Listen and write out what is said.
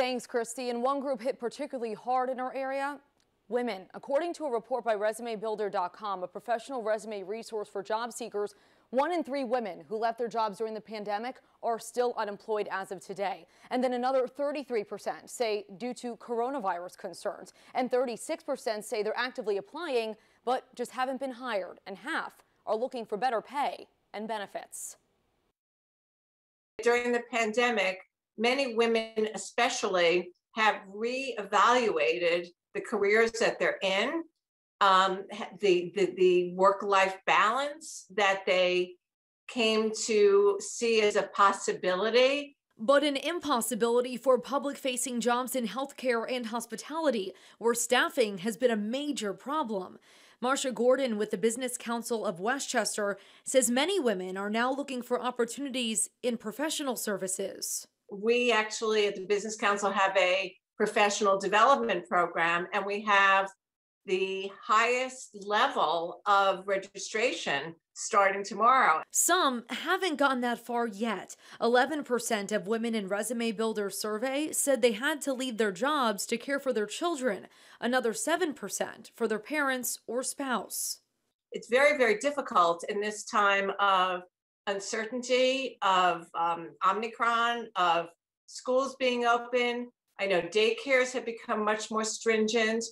Thanks, Christy. And one group hit particularly hard in our area women. According to a report by ResumeBuilder.com, a professional resume resource for job seekers, one in three women who left their jobs during the pandemic are still unemployed as of today. And then another 33% say due to coronavirus concerns. And 36% say they're actively applying, but just haven't been hired. And half are looking for better pay and benefits. During the pandemic, many women, especially, have reevaluated the careers that they're in, um, the, the, the work life balance that they came to see as a possibility. But an impossibility for public facing jobs in healthcare and hospitality, where staffing has been a major problem. Marsha Gordon with the Business Council of Westchester says many women are now looking for opportunities in professional services. We actually at the Business Council have a professional development program, and we have the highest level of registration starting tomorrow. Some haven't gotten that far yet. 11% of women in Resume Builder survey said they had to leave their jobs to care for their children, another 7% for their parents or spouse. It's very, very difficult in this time of uncertainty, of um, Omicron, of schools being open, I know daycares have become much more stringent.